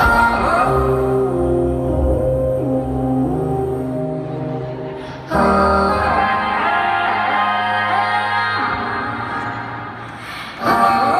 Oh. oh, oh.